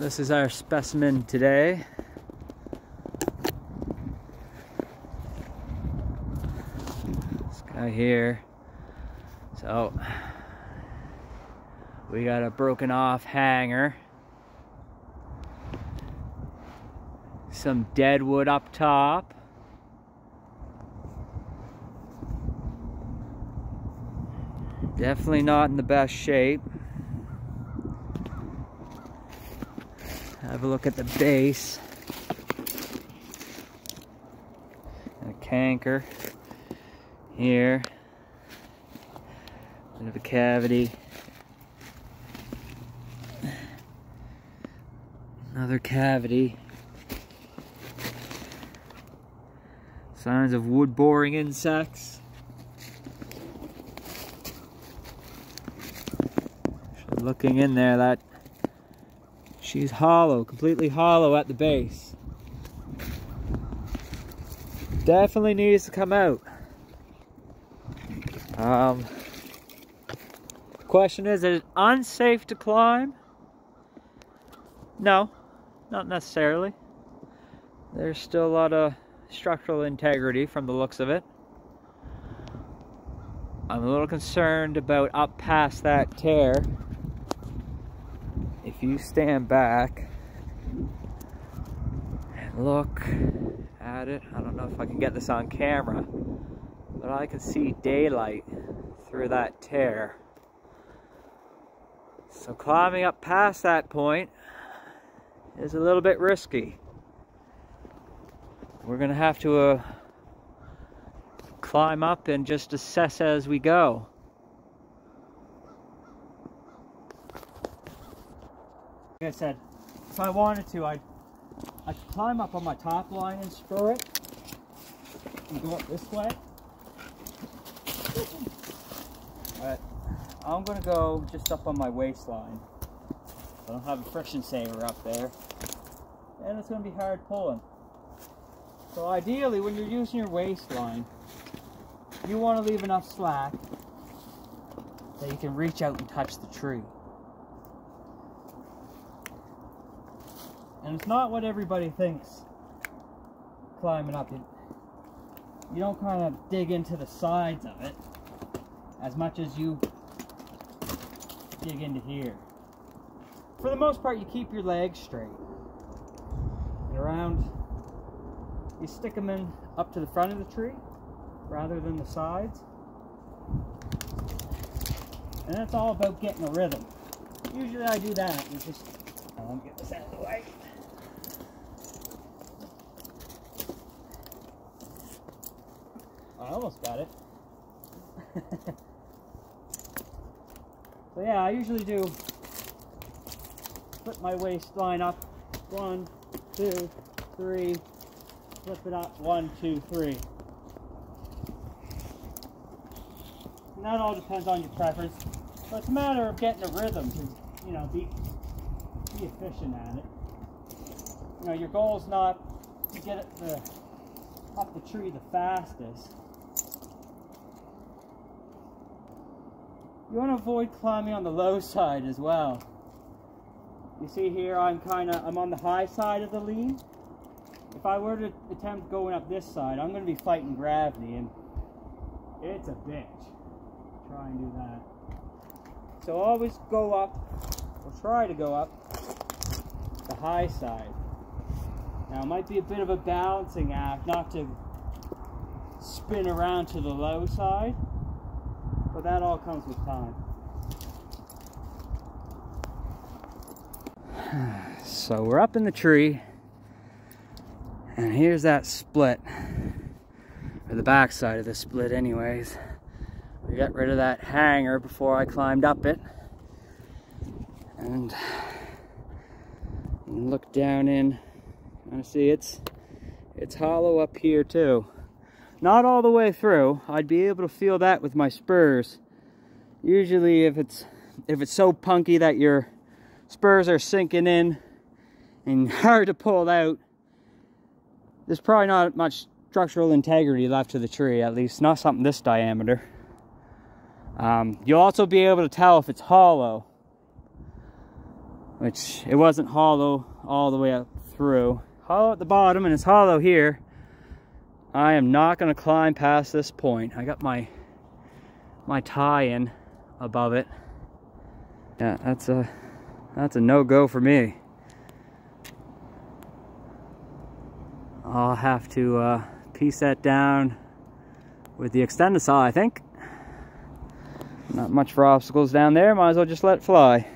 this is our specimen today. This guy here. So, we got a broken off hanger. Some dead wood up top. Definitely not in the best shape. Have a look at the base. A canker here. Bit of a cavity. Another cavity. Signs of wood boring insects. Looking in there, that she's hollow, completely hollow at the base. Definitely needs to come out. Um, question is, is it unsafe to climb? No, not necessarily. There's still a lot of structural integrity from the looks of it. I'm a little concerned about up past that tear if you stand back and look at it, I don't know if I can get this on camera, but I can see daylight through that tear. So climbing up past that point is a little bit risky. We're gonna have to uh, climb up and just assess as we go. Like I said, if I wanted to, I'd, I'd climb up on my top line and spur it and go up this way. But I'm gonna go just up on my waistline. I don't have a friction saver up there. And it's gonna be hard pulling. So ideally, when you're using your waistline, you wanna leave enough slack that you can reach out and touch the tree. And it's not what everybody thinks climbing up. You, you don't kind of dig into the sides of it as much as you dig into here. For the most part, you keep your legs straight. And around, you stick them in up to the front of the tree rather than the sides. And that's all about getting a rhythm. Usually I do that and just, get this out of the way. I almost got it. so yeah, I usually do flip my waistline up. One, two, three. Flip it up. One, two, three. And that all depends on your preference. But it's a matter of getting a rhythm to, you know, be be efficient at it. You know, your goal is not to get it the, up the tree the fastest. You want to avoid climbing on the low side as well. You see here, I'm kind of, I'm on the high side of the lean. If I were to attempt going up this side, I'm going to be fighting gravity, and it's a bitch. Try and do that. So always go up, or try to go up, the high side. Now it might be a bit of a balancing act not to spin around to the low side, but that all comes with time. So we're up in the tree, and here's that split, or the backside of the split anyways. We got rid of that hanger before I climbed up it. And look down in, kind of see it's, it's hollow up here too. Not all the way through. I'd be able to feel that with my spurs. Usually if it's if it's so punky that your spurs are sinking in and hard to pull out, there's probably not much structural integrity left to the tree, at least not something this diameter. Um, you'll also be able to tell if it's hollow which it wasn't hollow all the way up through. Hollow at the bottom and it's hollow here. I am not gonna climb past this point. I got my my tie in above it. Yeah, that's a that's a no-go for me. I'll have to uh, piece that down with the extended saw, I think. Not much for obstacles down there, might as well just let it fly.